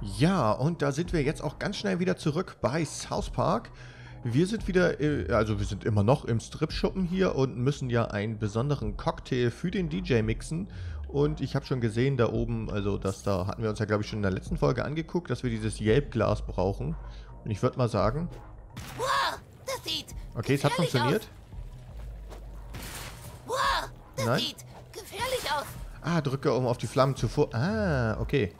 Ja, und da sind wir jetzt auch ganz schnell wieder zurück bei South Park. Wir sind wieder, äh, also wir sind immer noch im Strip-Schuppen hier und müssen ja einen besonderen Cocktail für den DJ mixen. Und ich habe schon gesehen da oben, also das da hatten wir uns ja glaube ich schon in der letzten Folge angeguckt, dass wir dieses Yelp-Glas brauchen. Und ich würde mal sagen... Wow, das sieht Okay, es hat funktioniert. Aus. Wow, das Nein. sieht gefährlich aus. Ah, drücke um auf die Flammen zuvor. Ah, okay.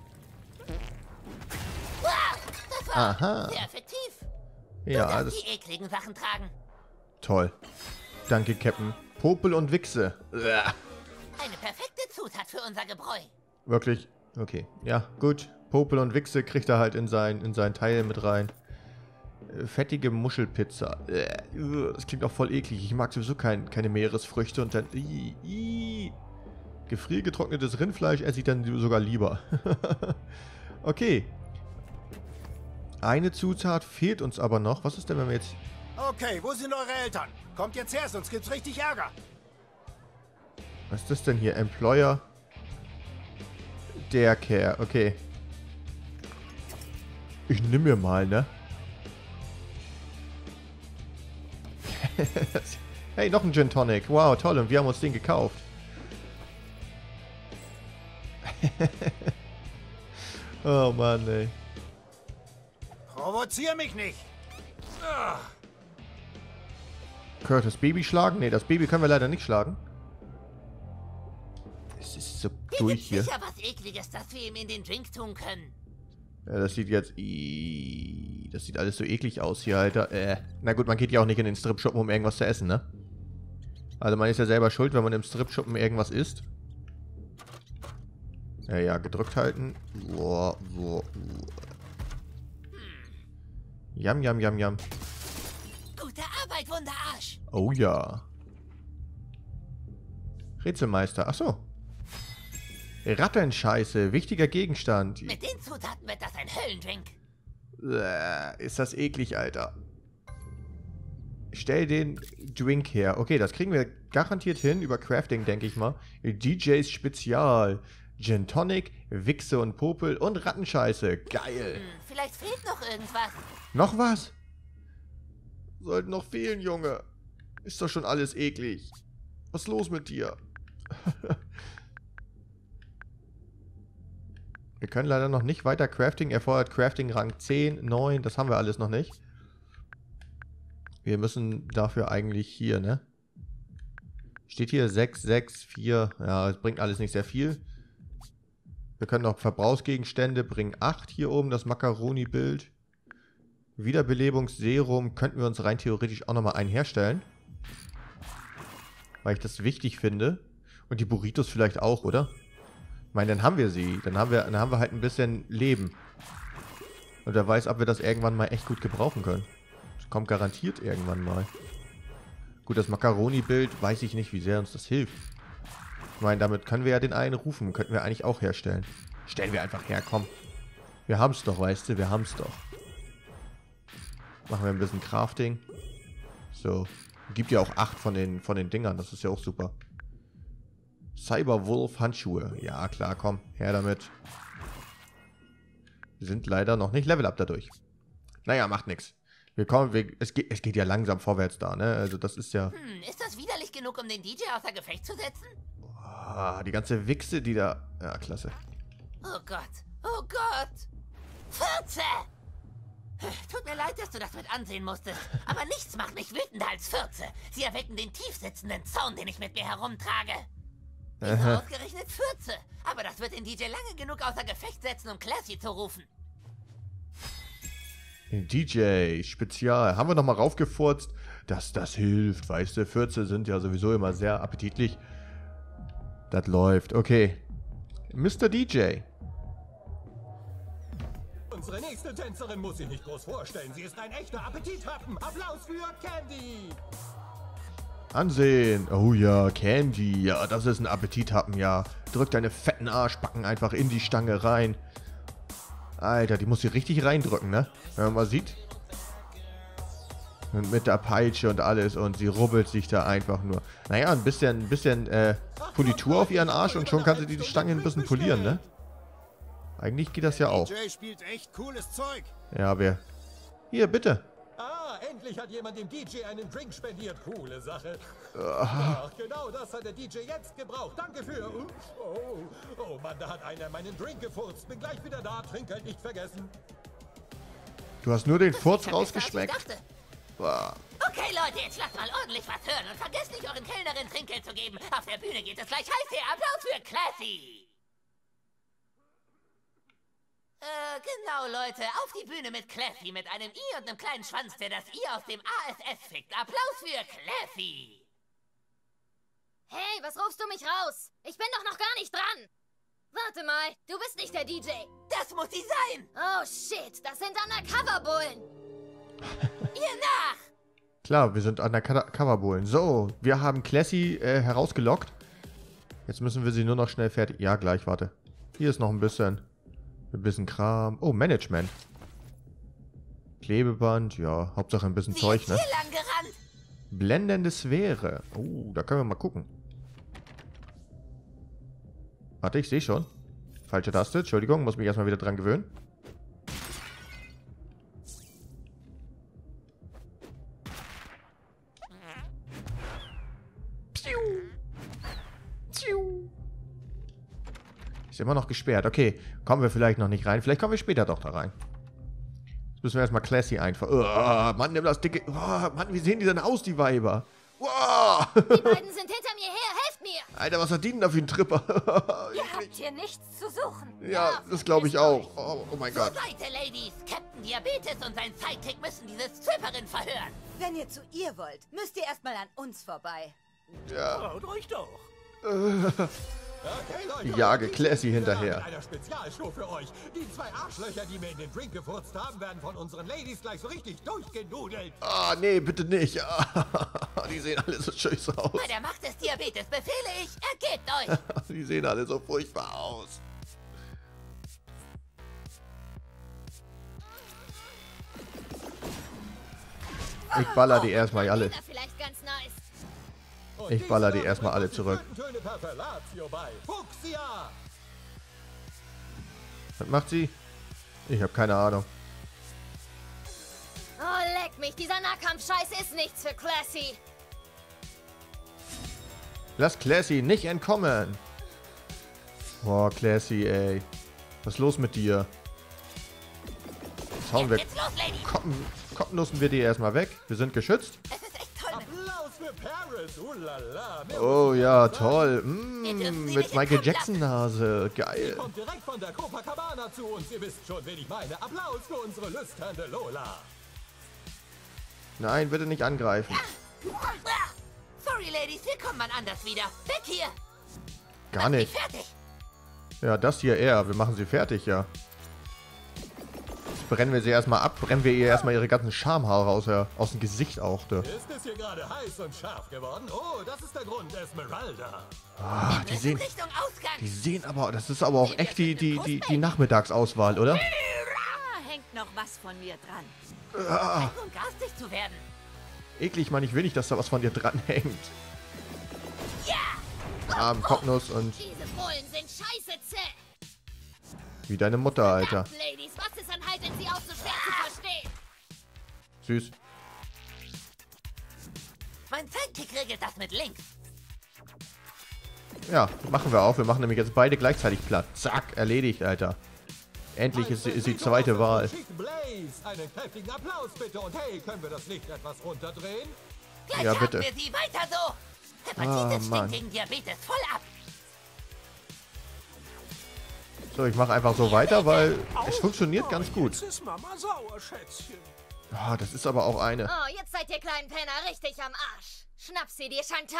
War Aha. sehr effektiv. Ja, du das die ekligen Sachen tragen. toll. Danke, Captain. Popel und Wichse. Uah. Eine perfekte Zutat für unser Gebräu. Wirklich? Okay. Ja, gut. Popel und Wichse kriegt er halt in sein, in sein Teil mit rein. Äh, Fettige Muschelpizza. Das klingt auch voll eklig. Ich mag sowieso kein, keine Meeresfrüchte und dann. Ii, ii. Gefriergetrocknetes Rindfleisch esse ich dann sogar lieber. okay. Eine Zutat fehlt uns aber noch. Was ist denn, wenn wir jetzt. Okay, wo sind eure Eltern? Kommt jetzt her, sonst gibt's richtig Ärger. Was ist das denn hier? Employer. Der Care. Okay. Ich nimm mir mal, ne? hey, noch ein Gin Tonic. Wow, toll. Und wir haben uns den gekauft. oh Mann, ey. Provozier mich nicht. Ah, Curtis Baby schlagen? Ne, das Baby können wir leider nicht schlagen. Es ist so Hier durch hier. sicher was ekliges, das wir ihm in den Drink tun können. Ja, das sieht jetzt. Das sieht alles so eklig aus hier, Alter. Äh. Na gut, man geht ja auch nicht in den Strip-Schuppen, um irgendwas zu essen, ne? Also man ist ja selber schuld, wenn man im Strip-Schuppen irgendwas isst. Ja, ja, gedrückt halten. Boah, boah, boah. Jam, jam, jam, jam. Gute Arbeit, Wunderarsch. Oh ja. Rätselmeister, ach so. Rattenscheiße, wichtiger Gegenstand. Mit den Zutaten wird das ein Höllendrink. Äh, Ist das eklig, Alter. Stell den Drink her. Okay, das kriegen wir garantiert hin über Crafting, denke ich mal. DJs Spezial. Gin Tonic, Wichse und Popel und Rattenscheiße. Geil. Hm, vielleicht fehlt noch irgendwas. Noch was? Sollten noch fehlen, Junge. Ist doch schon alles eklig. Was ist los mit dir? wir können leider noch nicht weiter Crafting. Erfordert Crafting Rang 10, 9. Das haben wir alles noch nicht. Wir müssen dafür eigentlich hier, ne? Steht hier 6, 6, 4. Ja, es bringt alles nicht sehr viel. Wir können noch Verbrauchsgegenstände bringen 8 hier oben, das Macaroni-Bild. Wiederbelebungsserum könnten wir uns rein theoretisch auch nochmal einen herstellen. Weil ich das wichtig finde. Und die Burritos vielleicht auch, oder? Ich meine, dann haben wir sie. Dann haben wir, dann haben wir halt ein bisschen Leben. Und wer weiß, ob wir das irgendwann mal echt gut gebrauchen können. Das kommt garantiert irgendwann mal. Gut, das Macaroni-Bild weiß ich nicht, wie sehr uns das hilft. Ich meine, damit können wir ja den einen rufen. Könnten wir eigentlich auch herstellen. Stellen wir einfach her, komm. Wir haben's doch, weißt du, wir haben's doch. Machen wir ein bisschen Crafting. So. Gibt ja auch acht von den, von den Dingern, das ist ja auch super. Cyberwolf Handschuhe. Ja, klar, komm, her damit. Wir sind leider noch nicht Level Up dadurch. Naja, macht nichts. Wir kommen, wir, es, geht, es geht ja langsam vorwärts da, ne? Also das ist ja... Hm, ist das widerlich genug, um den DJ außer Gefecht zu setzen? Ah, die ganze Wichse, die da... Ja, klasse. Oh Gott, oh Gott. Fürze! Tut mir leid, dass du das mit ansehen musstest, aber nichts macht mich wütender als Fürze. Sie erwecken den tiefsitzenden Zaun, den ich mit mir herumtrage. Wieso ausgerechnet Fürze? Aber das wird den DJ lange genug außer Gefecht setzen, um Classy zu rufen. DJ, Spezial. Haben wir nochmal raufgefurzt, dass das hilft. Weißt du, Fürze sind ja sowieso immer sehr appetitlich. Das läuft. Okay. Mr. DJ. Unsere nächste Tänzerin muss sich nicht groß vorstellen. Sie ist ein echter Appetithappen. Applaus für Candy. Ansehen. Oh ja, Candy. Ja, das ist ein Appetithappen, ja. Drück deine fetten Arschbacken einfach in die Stange rein. Alter, die muss sie richtig reindrücken, ne? Wenn man mal sieht. Und mit der Peitsche und alles und sie rubbelt sich da einfach nur. Naja, ein bisschen, ein bisschen äh, Politur auf ihren Arsch und schon kann sie die Stange ein bisschen polieren, ne? Eigentlich geht das ja auch. Spielt echt cooles Zeug. Ja, wir... Hier, bitte. Ah, endlich hat jemand dem DJ einen Drink spendiert. Coole Sache. Ach, genau das hat der DJ jetzt gebraucht. Danke für... Oh, oh Mann, da hat einer meinen Drink gefurzt. Bin gleich wieder da. Trinkgeld nicht vergessen. Du hast nur den Furz rausgeschmeckt? Boah. Okay, Leute, jetzt lasst mal ordentlich was hören und vergesst nicht, euren Kellnerin Trinkgeld zu geben. Auf der Bühne geht es gleich heiß her. Applaus für Classy! Äh, genau, Leute. Auf die Bühne mit Classy, mit einem I und einem kleinen Schwanz, der das I aus dem ASS fickt. Applaus für Classy! Hey, was rufst du mich raus? Ich bin doch noch gar nicht dran. Warte mal, du bist nicht der DJ. Das muss sie sein! Oh shit, das sind Undercover-Bullen. Ihr nach! Klar, wir sind an der Coverbullen. So, wir haben Classy äh, herausgelockt. Jetzt müssen wir sie nur noch schnell fertig... Ja, gleich, warte. Hier ist noch ein bisschen... Ein bisschen Kram. Oh, Management. Klebeband, ja. Hauptsache ein bisschen Sie Zeug, ne? Blendende Sphäre. Oh, da können wir mal gucken. Warte, ich sehe schon. Falsche Taste, Entschuldigung, muss mich erstmal wieder dran gewöhnen. Ist immer noch gesperrt. Okay, kommen wir vielleicht noch nicht rein. Vielleicht kommen wir später doch da rein. Jetzt müssen wir erstmal Classy einfach. Oh, Mann, nimm das dicke. Oh, Mann, wie sehen die denn aus, die Weiber? Wow. Die beiden sind hinter mir her, helft mir. Alter, was hat die denn da für ein Tripper? Ihr habt hier nichts zu suchen. ja, das glaube ich auch. Oh, oh mein Zur Gott. Seite, Ladies! Captain Diabetes und sein Sidekick müssen diese Stripperin verhören! Wenn ihr zu ihr wollt, müsst ihr erstmal an uns vorbei. Ja. Traut euch doch. Jage Classy hinterher. Einer Spezialshow für euch. Die zwei Arschlöcher, die mir in den Drink gefurzt haben, werden von unseren Ladies gleich so richtig durchgenudelt. Ah, nee, bitte nicht. die sehen alle so scheiße aus. Bei der Macht des Diabetes befehle ich, ergebt euch! Die sehen alle so furchtbar aus. Ich baller die erstmal alle. Vielleicht ganz Ich baller die erstmal alle zurück. Was macht sie? Ich habe keine Ahnung. Oh, leck mich, dieser Nahkampf-Scheiß ist nichts für Classy. Lass Classy nicht entkommen. Boah, Classy, ey. Was ist los mit dir? Jetzt hauen wir... Komm, lassen wir die erstmal weg. Wir sind geschützt. Oh ja, toll. Mm, sie mit Michael Jackson Nase. Geil. kommt direkt von der Copacabana zu uns. Ihr wisst schon, wen ich meine. Applaus für unsere lüsternde Lola. Nein, bitte nicht angreifen. Sorry, Ladies, wir kommen mal anders wieder. Weg hier! Gar nicht. Fertig! Ja, das hier eher. Wir machen sie fertig, ja. Brennen wir sie erstmal ab. Brennen wir ihr erstmal ihre ganzen Schamhaare aus, der, aus dem Gesicht auch. Du. Ist es hier gerade heiß und scharf geworden? Oh, das ist der Grund, Esmeralda. Ah, die sehen, die sehen aber, das ist aber auch echt die, die, die, die Nachmittagsauswahl, oder? Da hängt noch was von mir dran. Garstig zu werden! Eklig, Mann, ich will nicht, dass da was von dir dran hängt. Ja! Arm, Kopfnuss und Diese Bullen sind scheiße zäh. wie deine Mutter, Alter. Sie auch so schwer zu verstehen? Süß. Mein Sidekick regelt das mit links! Ja, machen wir auch. Wir machen nämlich jetzt beide gleichzeitig platt. Zack, erledigt, Alter. Endlich ist, ist die zweite Wahl. Einen kräftigen Applaus bitte. Und hey, können wir das Licht etwas runterdrehen? Gleich Ja, bitte. wir sie weiter so! Ah, Hepatitis stinkt gegen Diabetes voll ab! So, ich mache einfach so weiter, weil es funktioniert ganz gut. Ah, das ist aber auch eine. Oh, jetzt seid ihr kleinen Penner richtig am Arsch. Schnapp sie dir, Chantal.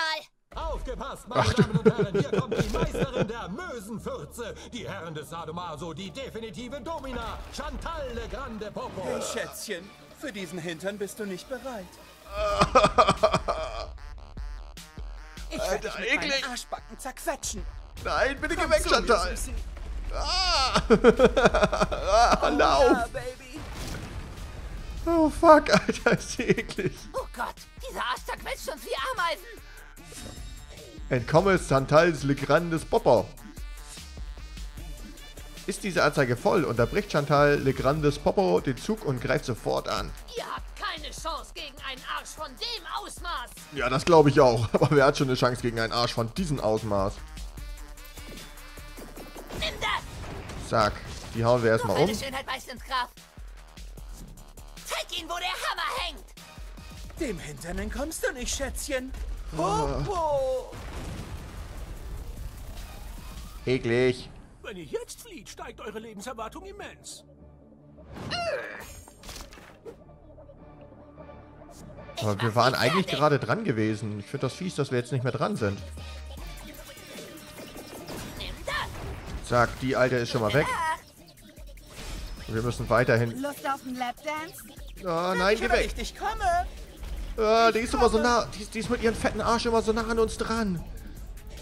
Aufgepasst, meine Damen und Herren, hier kommt die Meisterin der Mösenfürze, die Herren des Sadomaso, die definitive Domina, Chantal Le Grande Popo. Hey, Schätzchen, für diesen Hintern bist du nicht bereit. Ich werde dich mit eklig. meinen Arschbacken zerquetschen. Nein, bitte geh weg, Chantal. Ah, lauf. Ja, Baby. Oh, fuck, Alter, ist eklig. Oh Gott, dieser Arsch zerquetscht uns wie Ameisen! Entkomme Santals Le Grandes Popper. Ist diese Anzeige voll, unterbricht Chantal Legrandes Popo den Zug und greift sofort an. Ihr habt keine Chance gegen einen Arsch von dem Ausmaß. Ja, das glaube ich auch. Aber wer hat schon eine Chance gegen einen Arsch von diesem Ausmaß? Zack. Die hauen wir erstmal um. Zeig ihnen, wo der Hammer hängt! Dem Hintern entkommst du nicht, Schätzchen. Popo! Eklig. Wenn ihr jetzt flieht, steigt eure Lebenserwartung immens. Aber wir waren eigentlich gerade dran gewesen. Ich finde das fies, dass wir jetzt nicht mehr dran sind. Zack, die alte ist schon mal weg. Wir müssen weiterhin... Lust auf einen Lapdance? Oh nein, geh weg. Ich komme. Ah, die ist immer so nah. Die, ist- die ist mit ihrem fetten Arsch immer so nah an uns dran.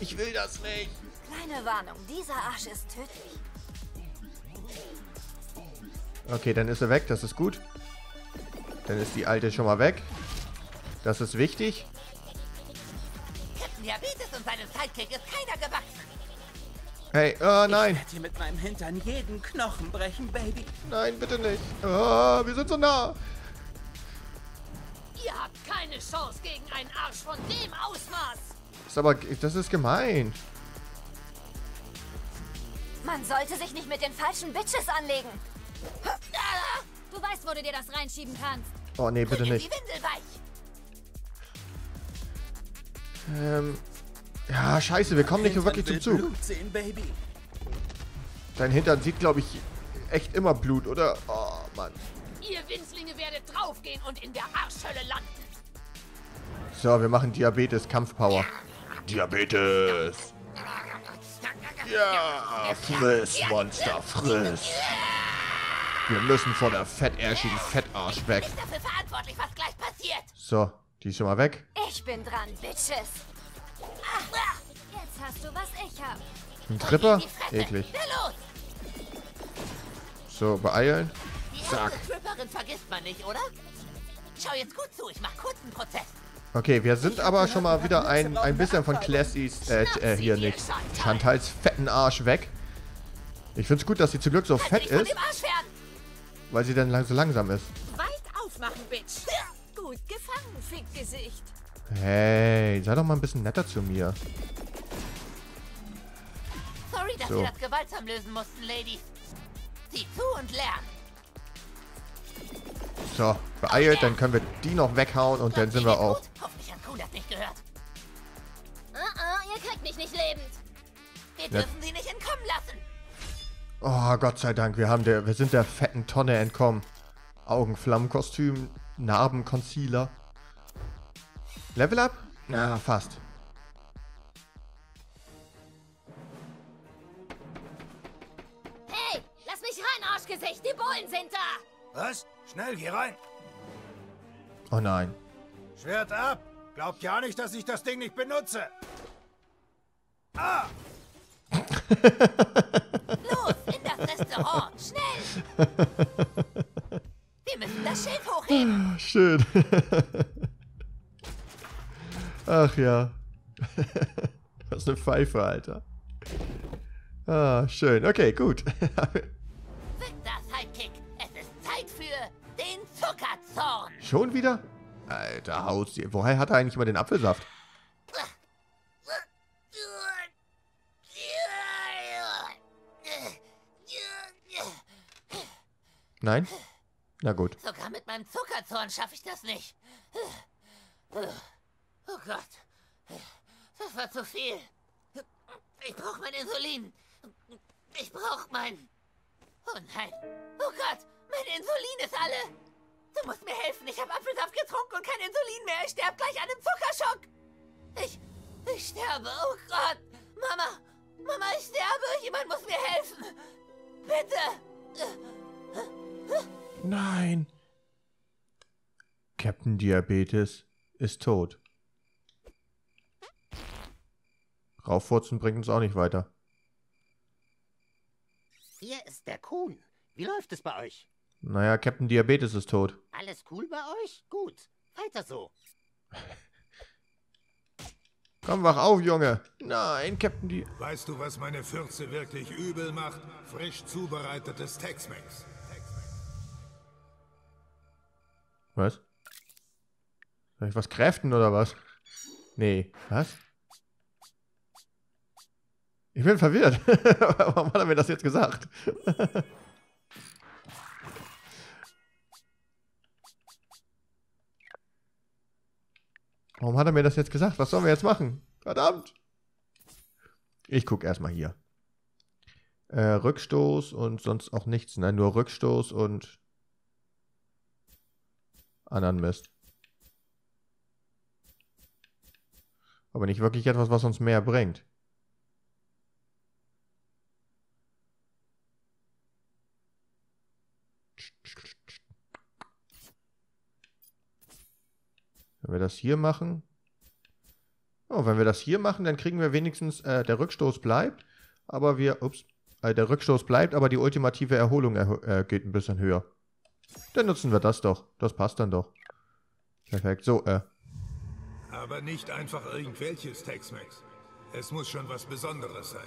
Ich will das nicht. Kleine Warnung, dieser Arsch ist tödlich. Okay, dann ist er weg. Das ist gut. Dann ist die alte schon mal weg. Das ist wichtig. Captain Diabetes und seinem Sidekick ist keiner gewachsen. Hey, oh nein. Ich werde dir mit meinem Hintern jeden Knochen brechen, Baby. Nein, bitte nicht. Oh, wir sind so nah. Ihr habt keine Chance gegen einen Arsch von dem Ausmaß. Ist aber... Das ist gemein. Man sollte sich nicht mit den falschen Bitches anlegen. Du weißt, wo du dir das reinschieben kannst. Oh nee, bitte nicht. die Windel weich. Ähm... Ja, scheiße, wir kommen nicht wirklich zum Zug. Dein Hintern sieht, glaube ich, echt immer Blut, oder? Oh, Mann. Ihr Winzlinge werdet draufgehen und in der Arschhölle landen. So, wir machen Diabetes, Kampfpower. Diabetes. Ja, friss, Monster, friss. Wir müssen von der fettärschigen Fettarsch weg. So, die ist schon mal weg. Ich bin dran, Bitches. Jetzt hast du, was ich hab. Ein Tripper? Eklig. Na los! So, beeilen. Die Zack. erste Tripperin vergisst man nicht, oder? Schau jetzt gut zu, ich mach kurz einen Prozess. Okay, wir sind aber schon mal wieder ein, ein bisschen von Classys, äh, äh, hier nicht, Chantals fetten Arsch weg. Ich find's gut, dass sie zum Glück so fett ist, weil sie dann lang, so langsam ist. Weit aufmachen, Bitch. Gut gefangen, Fickgesicht. Hey, sei doch mal ein bisschen netter zu mir. Sorry, dass So. wir das gewaltsam lösen mussten, Ladies. Sieh zu und lern. So, beeilt, dann können wir die noch weghauen und dann sind wir auch. Hoffentlich hat Kuhn das nicht gehört. Uh -uh, ihr kriegt mich nicht lebend. Wir Ja. dürfen sie nicht entkommen lassen. Oh, Gott sei Dank, wir, haben der, wir sind der fetten Tonne entkommen. Augenflammenkostüm, Narben-Concealer. Level up? Na, fast. Was? Schnell, geh rein. Oh nein. Schwert ab. Glaubt ja nicht, dass ich das Ding nicht benutze. Ah! Los, in das Restaurant. Schnell. Wir müssen das Schild hochheben. Schön. Ach ja. Was eine Pfeife, Alter. Ah, schön. Okay, gut. Schon wieder? Alter, Haus. Woher hat er eigentlich immer den Apfelsaft? Nein? Na gut. Sogar mit meinem Zuckerzorn schaffe ich das nicht. Oh Gott. Das war zu viel. Ich brauche mein Insulin. Ich brauche mein... Oh nein. Oh Gott, mein Insulin ist alle. Du musst mir helfen. Ich habe Apfelsaft getrunken und kein Insulin mehr. Ich sterbe gleich an einem Zuckerschock. Ich... Ich sterbe. Oh Gott. Mama. Mama, ich sterbe. Jemand muss mir helfen. Bitte. Nein. Captain Diabetes ist tot. Rauffurzen bringt uns auch nicht weiter. Hier ist der Kuhn. Wie läuft es bei euch? Naja, Captain Diabetes ist tot. Alles cool bei euch? Gut. Weiter so. Komm, wach auf, Junge. Nein, Captain die... Weißt du, was meine Fürze wirklich übel macht? Frisch zubereitetes Tex-Mex. Was? Soll ich was kräften oder was? Nee. Was? Ich bin verwirrt. Warum hat er mir das jetzt gesagt? Warum hat er mir das jetzt gesagt? Was sollen wir jetzt machen? Verdammt! Ich guck erstmal hier. Äh, Rückstoß und sonst auch nichts, ne? Nur Rückstoß und anderen Mist. Aber nicht wirklich etwas, was uns mehr bringt. Wenn wir das hier machen. Oh, wenn wir das hier machen, dann kriegen wir wenigstens, äh, der Rückstoß bleibt, aber wir, ups, äh, der Rückstoß bleibt, aber die ultimative Erholung äh, geht ein bisschen höher. Dann nutzen wir das doch. Das passt dann doch. Perfekt. So, äh. Aber nicht einfach irgendwelches Tex-Mex. Es muss schon was Besonderes sein.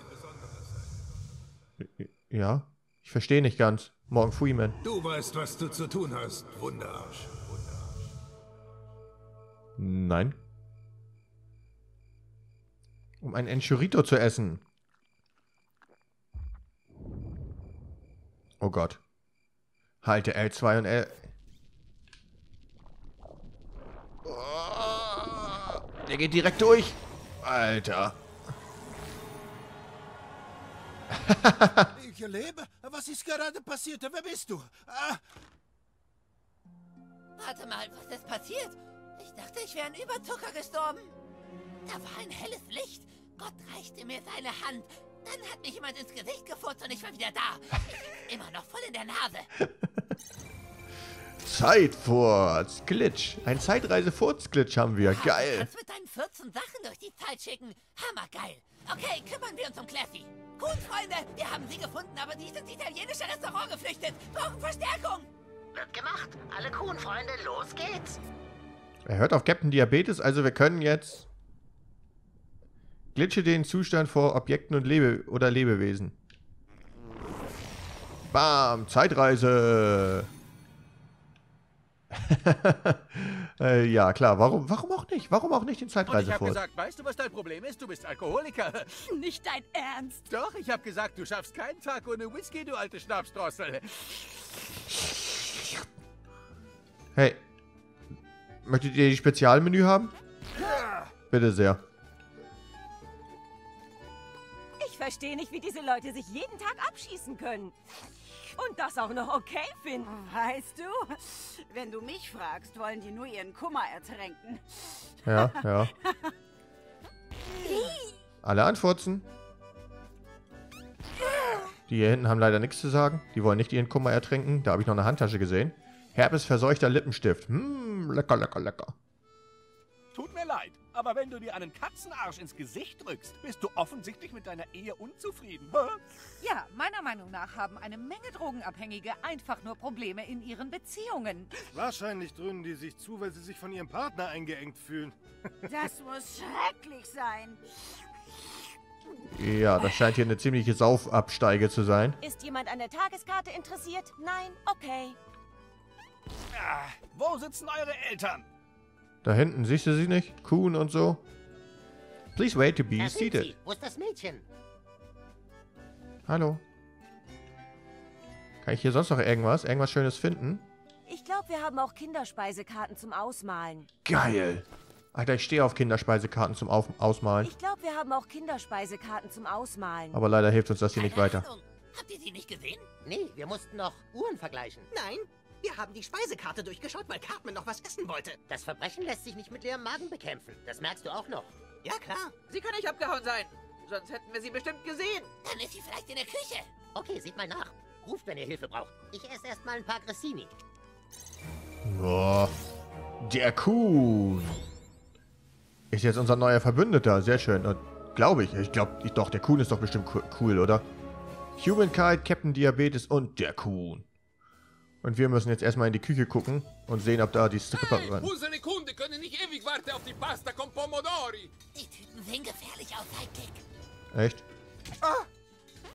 Ja, ich verstehe nicht ganz. Morgen Freeman. Du weißt, was du zu tun hast, Wunderarsch. Nein. Um ein Enchurito zu essen. Oh Gott. Halte L2 und L... Oh, der geht direkt durch. Alter. ich lebe? Was ist gerade passiert? Wer bist du? Ah. Warte mal, was ist passiert? Ich dachte, ich wäre an Überzucker gestorben. Da war ein helles Licht. Gott reichte mir seine Hand. Dann hat mich jemand ins Gesicht gefurzt und ich war wieder da. Immer noch voll in der Nase. Zeitfurz, Glitch. Ein Zeitreise-Furz-Glitch haben wir. Geil. Du kannst mit deinen 14 Sachen durch die Zeit schicken. Hammergeil. Okay, kümmern wir uns um Claffy. Gut, Freunde, wir haben sie gefunden, aber die ist ins italienische Restaurant geflüchtet. Brauchen Verstärkung. Wird gemacht. Alle Kuhn-Freunde, los geht's. Er hört auf Captain Diabetes, also wir können jetzt... Glitsche den Zustand vor Objekten und Lebe oder Lebewesen. Bam, Zeitreise. äh, ja, klar. Warum, warum auch nicht? Warum auch nicht den Zeitreise Und ich habe gesagt, weißt du, was dein Problem ist? Du bist Alkoholiker. Nicht dein Ernst. Doch, ich habe gesagt, du schaffst keinen Tag ohne Whisky, du alte Schnapsdrossel. Hey. Möchtet ihr die Spezialmenü haben? Bitte sehr. Ich verstehe nicht, wie diese Leute sich jeden Tag abschießen können. Und das auch noch okay finden. Weißt du, wenn du mich fragst, wollen die nur ihren Kummer ertränken. Ja, ja. Alle anfurzen. Die hier hinten haben leider nichts zu sagen. Die wollen nicht ihren Kummer ertränken. Da habe ich noch eine Handtasche gesehen. Herpes verseuchter Lippenstift. Hm, lecker, lecker, lecker. Tut mir leid, aber wenn du dir einen Katzenarsch ins Gesicht drückst, bist du offensichtlich mit deiner Ehe unzufrieden. Ja, meiner Meinung nach haben eine Menge Drogenabhängige einfach nur Probleme in ihren Beziehungen. Wahrscheinlich dröhnen die sich zu, weil sie sich von ihrem Partner eingeengt fühlen. Das muss schrecklich sein. Ja, das scheint hier eine ziemliche Saufabsteige zu sein. Ist jemand an der Tageskarte interessiert? Nein? Okay. Ah, wo sitzen eure Eltern? Da hinten, siehst du sie nicht? Kuhn und so. Please wait to be Da sind seated. sie. Wo ist das Mädchen? Hallo. Kann ich hier sonst noch irgendwas? Irgendwas Schönes finden? Ich glaube, wir haben auch Kinderspeisekarten zum Ausmalen. Geil. Alter, ich stehe auf Kinderspeisekarten zum auf Ausmalen. Ich glaube, wir haben auch Kinderspeisekarten zum Ausmalen. Aber leider hilft uns das hier nicht Keine weiter. Ahnung. Habt ihr sie nicht gesehen? Nee, wir mussten noch Uhren vergleichen. Nein, wir haben die Speisekarte durchgeschaut, weil Cartman noch was essen wollte. Das Verbrechen lässt sich nicht mit leerem Magen bekämpfen. Das merkst du auch noch. Ja, klar. Sie kann nicht abgehauen sein. Sonst hätten wir sie bestimmt gesehen. Dann ist sie vielleicht in der Küche. Okay, seht mal nach. Ruft, wenn ihr Hilfe braucht. Ich esse erst mal ein paar Grissini. Boah. Der Kuhn. Ist jetzt unser neuer Verbündeter. Sehr schön. Glaube ich. Ich glaube, ich, doch, der Kuhn ist doch bestimmt co- cool, oder? Humankind, Captain Diabetes und der Kuhn. Und wir müssen jetzt erstmal in die Küche gucken und sehen, ob da die Stripper Hey, rennen. unsere Kunden können nicht ewig warten auf die Pasta con Pomodori. Die Typen sehen gefährlich aus, Sidekick. Echt? Ah,